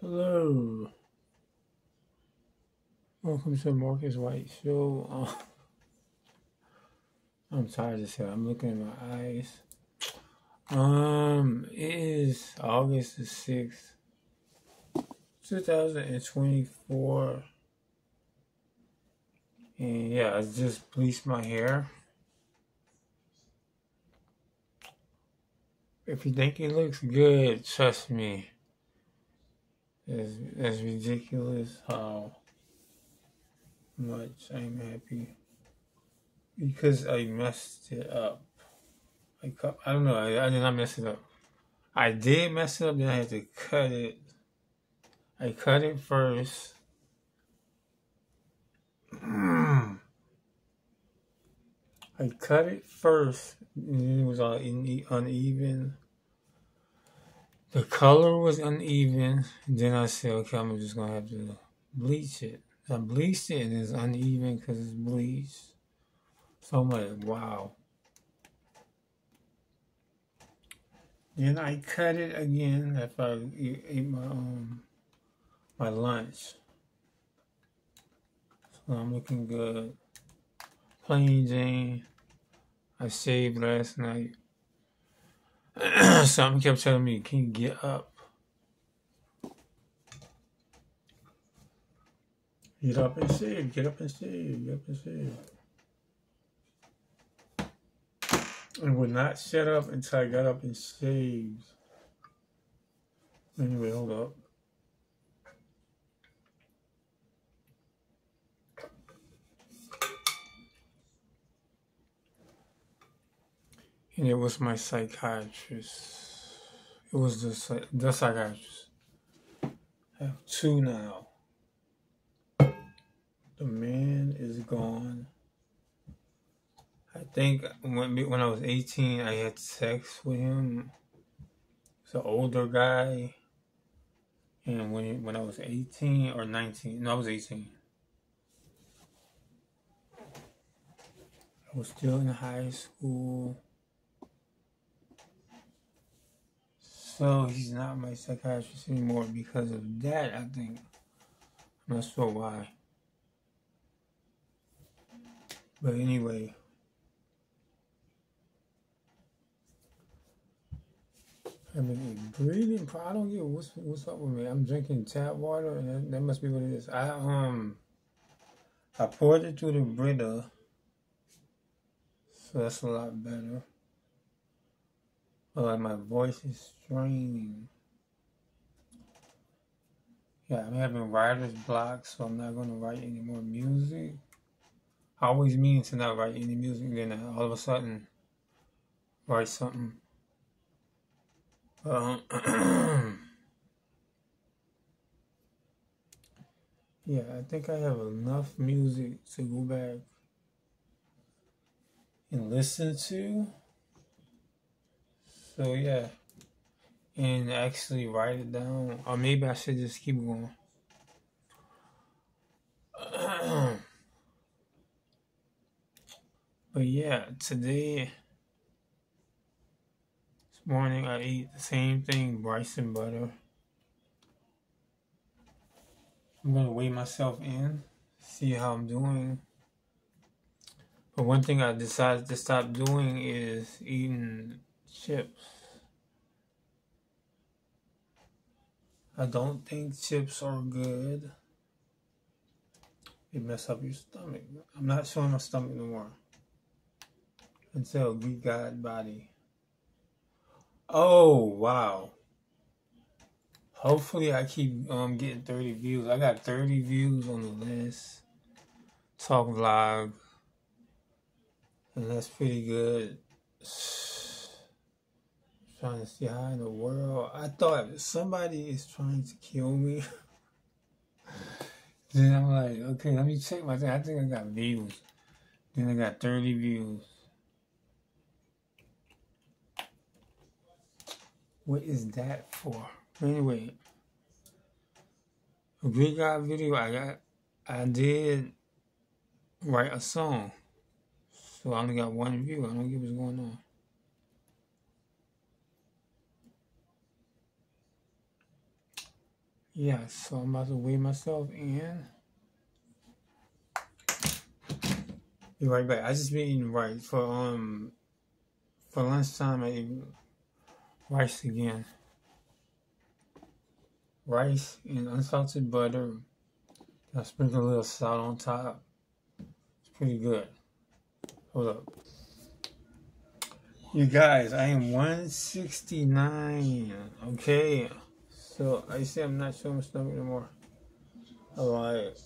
Hello. Welcome to Marcus White Show. Uh, I'm tired as hell. I'm looking at my eyes. Um, it is August the 6th, 2024. And yeah, I just bleached my hair. If you think it looks good, trust me. It's, it's ridiculous how much I'm happy because I messed it up. I cut, I don't know. I, I did not mess it up. I did mess it up. Then I had to cut it. I cut it first. I cut it first. And it was all uneven. The color was uneven. Then I said, okay, I'm just gonna have to bleach it. I bleached it and it's uneven because it's bleached. So I'm like, wow. Then I cut it again after I ate my um my lunch. So I'm looking good. Plain Jane. I shaved last night. Something kept telling me, can you get up? Get up and shave, get up and shave, get up and shave. And would not shut up until I got up and shaved. Anyway, hold up. And it was my psychiatrist. It was the, the psychiatrist. I have two now. The man is gone. I think when when I was 18, I had sex with him. He's an older guy. And when when I was 18 or 19, no, I was 18. I was still in high school. So he's not my psychiatrist anymore because of that, I think. I'm not sure why. But anyway. I mean, breathing. I don't get what's what's up with me. I'm drinking tap water, and that, that must be what it is. I um, I poured it through the Brita, so that's a lot better. But like my voice is straining. Yeah, I'm having writer's block, so I'm not gonna write any more music. I always mean to not write any music, then all of a sudden write something. Um, yeah, I think I have enough music to go back and listen to. So yeah, and actually write it down, or maybe I should just keep going. but yeah, today, this morning, I ate the same thing, rice and butter. I'm gonna weigh myself in, see how I'm doing. But one thing I decided to stop doing is eating chips. I don't think chips are good. They mess up your stomach. I'm not showing my stomach no more. Until we got body. Oh wow. Hopefully I keep um getting 30 views. I got 30 views on the list. Talk vlog. And that's pretty good trying to see how in the world I thought somebody is trying to kill me. then I'm like, okay, let me check my thing. I think I got views. Then I got 30 views. What is that for? Anyway, a God video I got I did write a song. So I only got one view. I don't get what's going on. Yeah, so I'm about to weigh myself in. Be right back. I just been eating rice for um for lunchtime. I ate rice again. Rice and unsalted butter. I sprinkle a little salt on top. It's pretty good. Hold up. You guys, I am 169. Okay. So I see I'm not showing stomach anymore. Alright.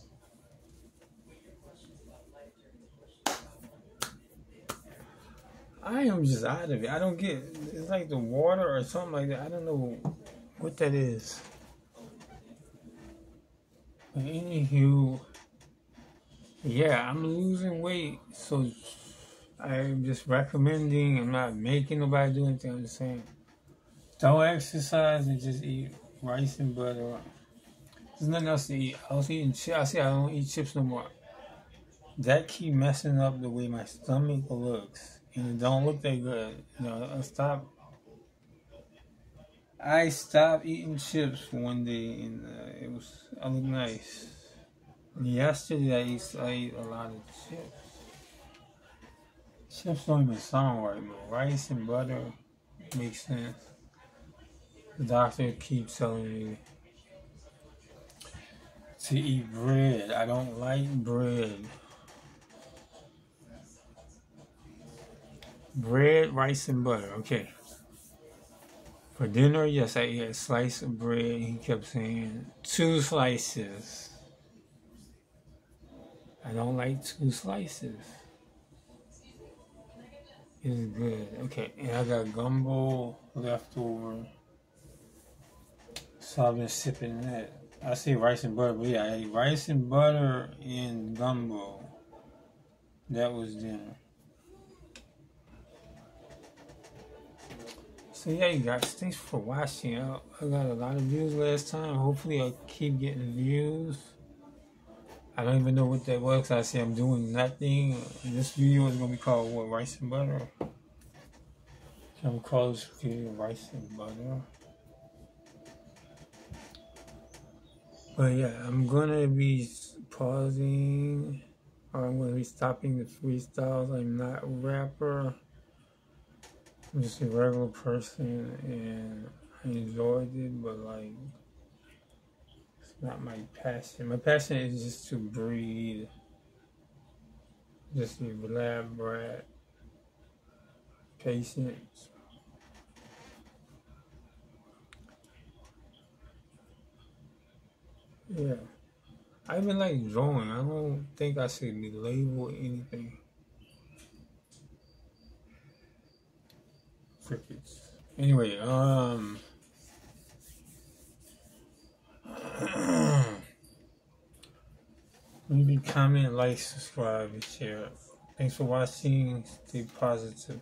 I am just out of it. I don't get it's like the water or something like that. I don't know what that is. But anywho, yeah, I'm losing weight, so I'm just recommending. I'm not making nobody do anything. I'm just saying, don't exercise and just eat rice and butter. There's nothing else to eat. I was eating chips. I say I don't eat chips no more. That keep messing up the way my stomach looks and it don't look that good. You know, I stop. I stopped eating chips one day, and uh, it was I look nice. Yesterday, I ate, I ate a lot of chips. Chips don't even sound right, but rice and butter makes sense. The doctor keeps telling me to eat bread. I don't like bread. Bread, rice, and butter. Okay. For dinner, yes, I ate a slice of bread. He kept saying two slices. I don't like two slices. It's good. Okay, and I got gumbo left over. So I've been sipping that. I say rice and butter, but yeah, I ate rice and butter and gumbo. That was dinner. So yeah, you guys, thanks for watching. I, I got a lot of views last time. Hopefully, I'll keep getting views. I don't even know what that was. I say I'm doing nothing. This video is gonna be called what rice and butter. I'm gonna call this video rice and butter. But yeah, I'm gonna be pausing or I'm gonna be stopping the freestyles. I'm not a rapper. I'm just a regular person and I enjoyed it, but like, it's not my passion. My passion is just to breathe, just to be elaborate, patience. Yeah. I even like drawing. I don't think I should be labeled anything. crickets. Anyway, um. Maybe comment, like, subscribe, and share. Thanks for watching. Stay positive.